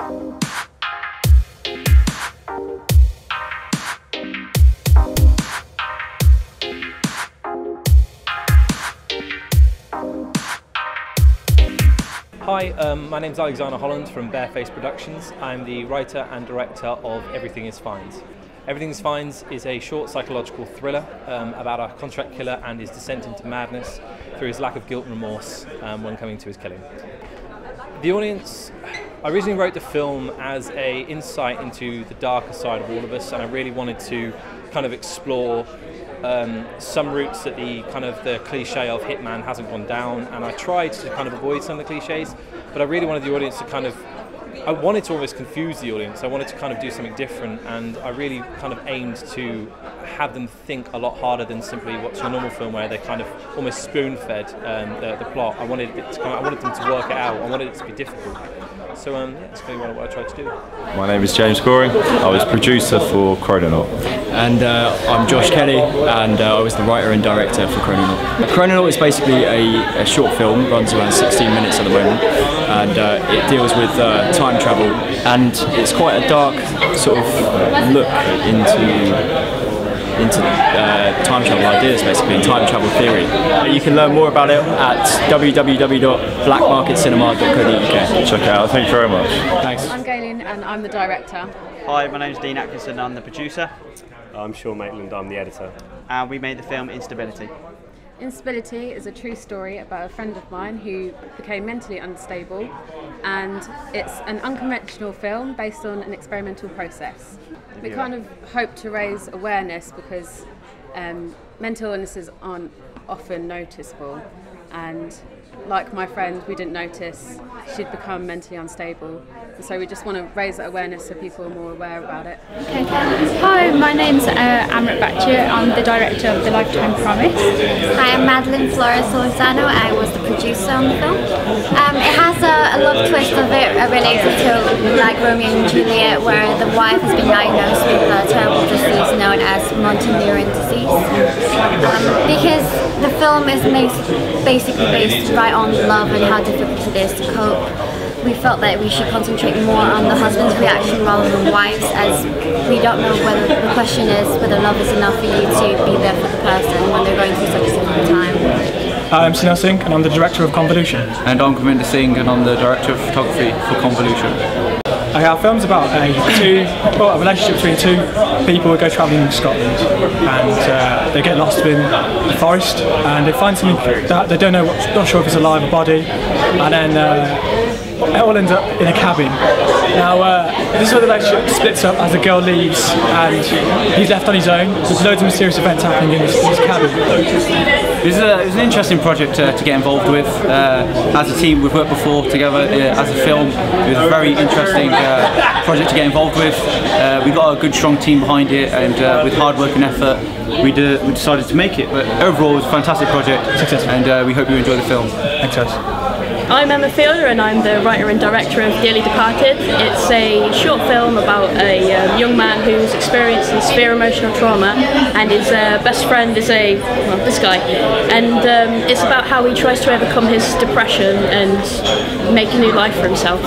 Hi, um, my name is Alexander Holland from Bareface Productions. I'm the writer and director of Everything is Fines. Everything is Fines is a short psychological thriller um, about a contract killer and his descent into madness through his lack of guilt and remorse um, when coming to his killing. The audience, I originally wrote the film as a insight into the darker side of all of us, and I really wanted to kind of explore um, some routes that the kind of the cliche of hitman hasn't gone down, and I tried to kind of avoid some of the cliches, but I really wanted the audience to kind of I wanted to almost confuse the audience. I wanted to kind of do something different, and I really kind of aimed to have them think a lot harder than simply what's your normal film, where they're kind of almost spoon-fed um, the, the, plot. I wanted it to I wanted them to work it out. I wanted it to be difficult. So um, yeah, that's of what I tried to do. My name is James Goring. I was producer for Chrononaut. And uh, I'm Josh Kelly, and uh, I was the writer and director for Chrononaut. Chrononaut is basically a, a, short film, runs around 16 minutes at the moment, and uh, it deals with uh, time travel, and it's quite a dark sort of look into into uh, time travel ideas, basically, and time travel theory. You can learn more about it at www.blackmarketcinema.co.uk. Check it out. Thank you very much. Thanks. I'm Galen and I'm the director. Hi, my name's Dean Atkinson. I'm the producer. I'm Sean Maitland. I'm the editor. And we made the film Instability. Instability is a true story about a friend of mine who became mentally unstable, and it's an unconventional film based on an experimental process. We kind of hope to raise awareness because um, mental illnesses aren't often noticeable, and like my friend, we didn't notice she'd become mentally unstable. So we just want to raise that awareness so people are more aware about it. Okay. Hi, my name's uh, Amrit Bachir. I'm the director of The Lifetime Promise. Hi, I'm Madeline Flores Solizano. I was the producer on the film. Um, a love twist of it related to like Romeo and Juliet, where the wife has been diagnosed with a terrible disease known as Montenegrin disease. Um, because the film is basically based right on love and how difficult it is to cope we felt that we should concentrate more on the husband's reaction rather than wives as we don't know whether the question is whether love is enough for you to be there for the person when they're going through such a difficult time. I'm Sunil Singh and I'm the director of Convolution. And I'm Govinda Singh and I'm the director of photography for Convolution. Okay, our film's about a two, well, a relationship between two people who go travelling in Scotland, and uh, they get lost in the forest, and they find something that they don't know, not sure if it's alive or body, and then uh, it all ends up in a cabin. Now, uh, this is where the relationship splits up as the girl leaves and he's left on his own. There's loads of mysterious events happening in his, in his cabin. This is, a, it's an interesting project to, to get involved with. Uh, as a team, we've worked before together uh, as a film. It was a very interesting uh, project to get involved with. Uh, we got a good, strong team behind it, and uh, with hard work and effort, we, did, we decided to make it. But overall, it was a fantastic project, and we hope you enjoy the film. Thanks, guys. I'm Emma Fielder and I'm the writer and director of Dearly Departed. It's a short film about a um, young man who's experiencing severe emotional trauma and his uh, best friend is a, well, this guy. And um, it's about how he tries to overcome his depression and make a new life for himself.